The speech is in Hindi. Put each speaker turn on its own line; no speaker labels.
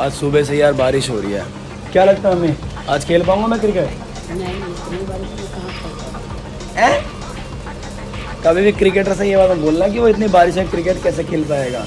आज सुबह से यार बारिश हो रही है। क्या लगता है हमें? आज खेल पाऊँगा मैं क्रिकेट
नहीं बारिश
कभी भी क्रिकेटर से ये बात बोलना कि वो इतनी बारिश में क्रिकेट कैसे खेल पाएगा?